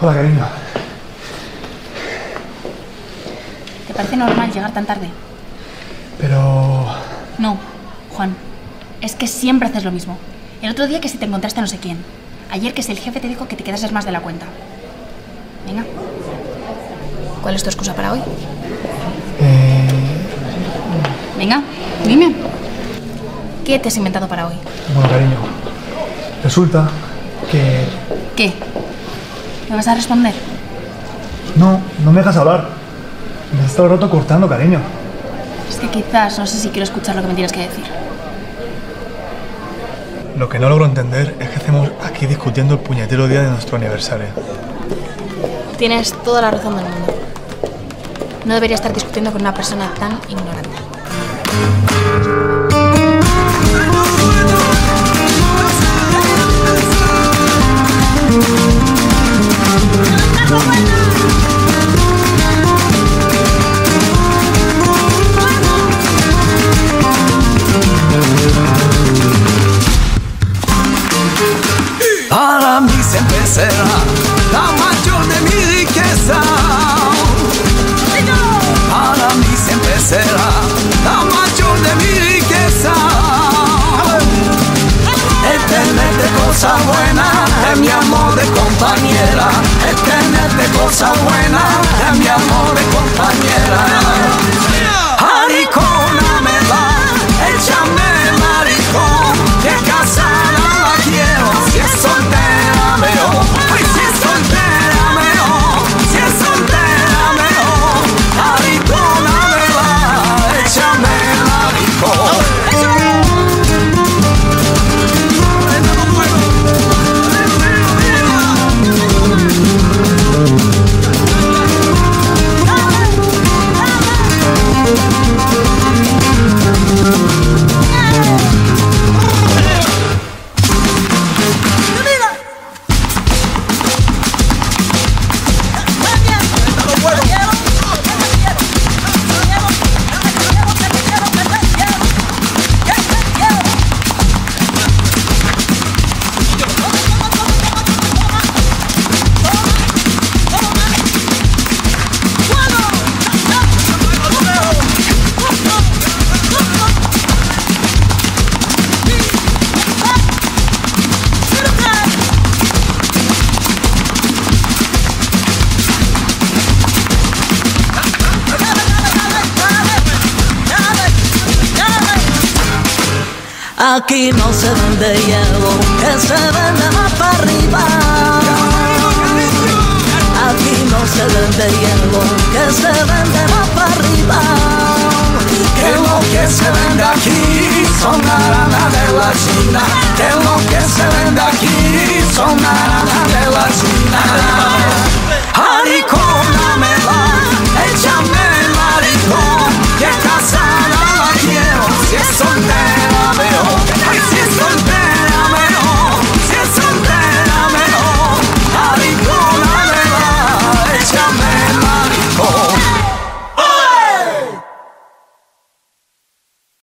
Hola, cariño. ¿Te parece normal llegar tan tarde? Pero... No, Juan. Es que siempre haces lo mismo. El otro día que si te encontraste a no sé quién. Ayer que si el jefe te dijo que te quedases más de la cuenta. Venga. ¿Cuál es tu excusa para hoy? Eh... Venga, dime. ¿Qué te has inventado para hoy? Bueno, cariño. Resulta que... ¿Qué? ¿Me vas a responder? No, no me dejas hablar. Me has estado roto cortando, cariño. Es que quizás no sé si quiero escuchar lo que me tienes que decir. Lo que no logro entender es que hacemos aquí discutiendo el puñetero día de nuestro aniversario. Tienes toda la razón del mundo. No debería estar discutiendo con una persona tan ignorante. Amor de compañera. Es tenerte cosas buenas, es mi amor de compañera. Aquí no se vende hielo, que se vende más para arriba. Aquí no se vende hielo, que se vende más para arriba. Que lo que se vende aquí son naranjas de la China. Que lo que se vende aquí son naranjas